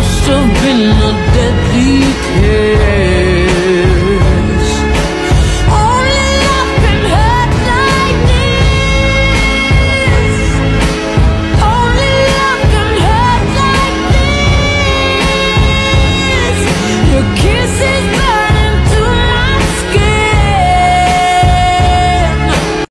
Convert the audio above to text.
must have been a.